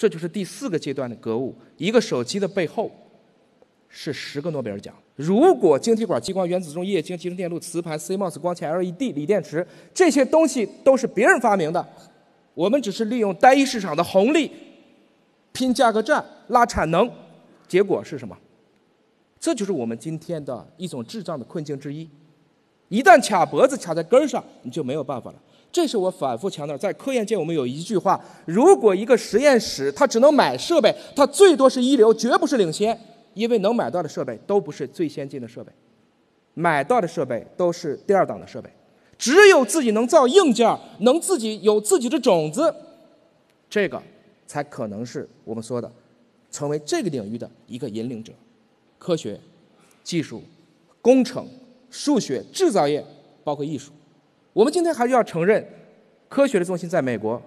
这就是第四个阶段的格物。一个手机的背后是十个诺贝尔奖。如果晶体管、激光、原子钟、液晶、集成电路、磁盘、CMOS、光纤、LED、锂电池这些东西都是别人发明的，我们只是利用单一市场的红利拼价格战、拉产能，结果是什么？这就是我们今天的一种智障的困境之一。一旦卡脖子卡在根儿上，你就没有办法了。这是我反复强调，在科研界我们有一句话：如果一个实验室它只能买设备，它最多是一流，绝不是领先，因为能买到的设备都不是最先进的设备，买到的设备都是第二档的设备。只有自己能造硬件，能自己有自己的种子，这个才可能是我们说的成为这个领域的一个引领者。科学、技术、工程。数学、制造业，包括艺术，我们今天还是要承认，科学的中心在美国，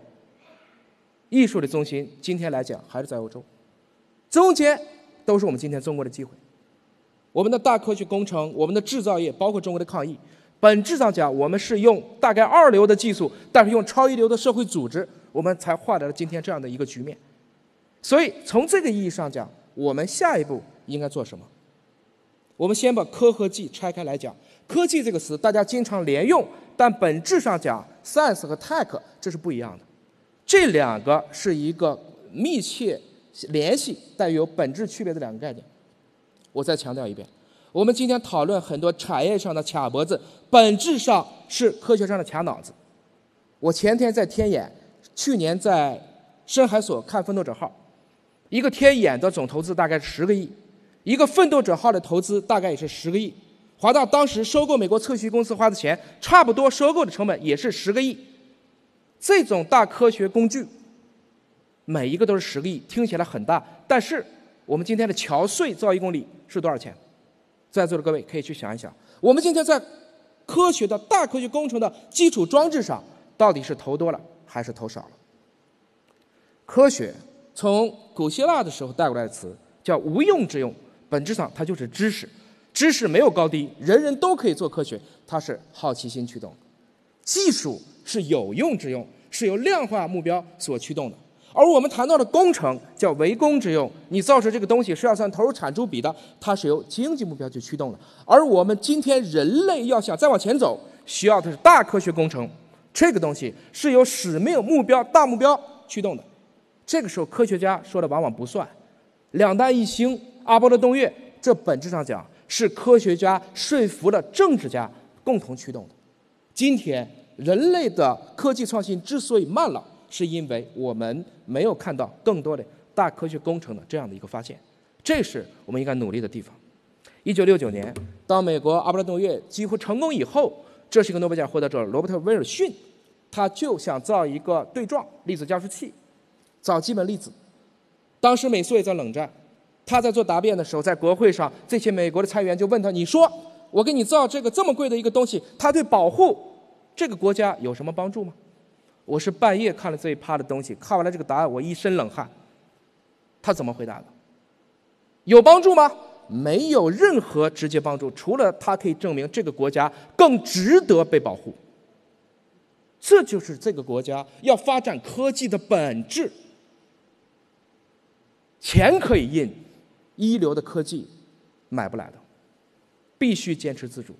艺术的中心今天来讲还是在欧洲，中间都是我们今天中国的机会。我们的大科学工程，我们的制造业，包括中国的抗疫，本质上讲，我们是用大概二流的技术，但是用超一流的社会组织，我们才换来了今天这样的一个局面。所以从这个意义上讲，我们下一步应该做什么？我们先把科和技拆开来讲。科技这个词大家经常连用，但本质上讲，science 和 tech 这是不一样的。这两个是一个密切联系但有本质区别的两个概念。我再强调一遍，我们今天讨论很多产业上的卡脖子，本质上是科学上的卡脑子。我前天在天眼，去年在深海所看奋斗者号，一个天眼的总投资大概十个亿。一个奋斗者号的投资大概也是十个亿，华大当时收购美国测序公司花的钱，差不多收购的成本也是十个亿。这种大科学工具，每一个都是十个亿，听起来很大，但是我们今天的桥隧造一公里是多少钱？在座的各位可以去想一想，我们今天在科学的大科学工程的基础装置上，到底是投多了还是投少了？科学从古希腊的时候带过来的词叫无用之用。本质上，它就是知识，知识没有高低，人人都可以做科学，它是好奇心驱动。技术是有用之用，是由量化目标所驱动的。而我们谈到的工程叫为工之用，你造出这个东西是要算投入产出比的，它是由经济目标去驱动的。而我们今天人类要想再往前走，需要的是大科学工程，这个东西是由使命目标大目标驱动的。这个时候，科学家说的往往不算，两弹一星。阿波罗登月，这本质上讲是科学家说服了政治家共同驱动的。今天人类的科技创新之所以慢了，是因为我们没有看到更多的大科学工程的这样的一个发现，这是我们应该努力的地方。一九六九年，当美国阿波罗登月几乎成功以后，这是一个诺贝尔奖获得者罗伯特威尔逊，他就想造一个对撞粒子加速器，造基本粒子。当时美苏也在冷战。他在做答辩的时候，在国会上，这些美国的参议员就问他：“你说，我给你造这个这么贵的一个东西，它对保护这个国家有什么帮助吗？”我是半夜看了这一趴的东西，看完了这个答案，我一身冷汗。他怎么回答的？有帮助吗？没有任何直接帮助，除了他可以证明这个国家更值得被保护。这就是这个国家要发展科技的本质。钱可以印。一流的科技买不来的，必须坚持自主，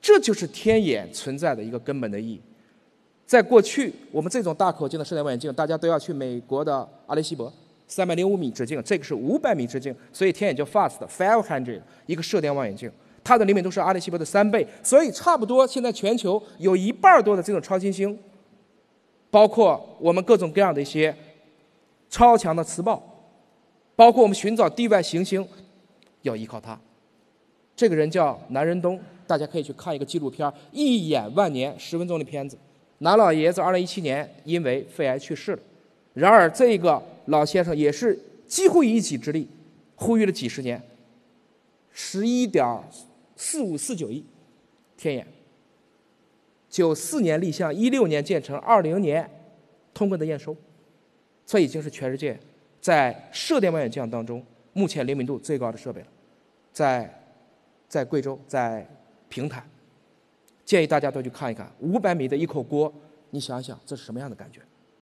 这就是天眼存在的一个根本的意义。在过去，我们这种大口径的射电望远镜，大家都要去美国的阿雷西博，三百零五米直径，这个是五百米直径，所以天眼叫 fast five hundred 一个射电望远镜，它的灵敏度是阿雷西博的三倍，所以差不多现在全球有一半多的这种超新星，包括我们各种各样的一些超强的磁暴。包括我们寻找地外行星，要依靠它。这个人叫南仁东，大家可以去看一个纪录片一眼万年》，十分钟的片子。南老爷子二零一七年因为肺癌去世了。然而，这个老先生也是几乎以一己之力，呼吁了几十年，十一点四五四九亿天眼。九四年立项，一六年建成，二零年通过的验收，这已经是全世界。在射电望远镜当中，目前灵敏度最高的设备了，在在贵州，在平潭，建议大家都去看一看。五百米的一口锅，你想想这是什么样的感觉？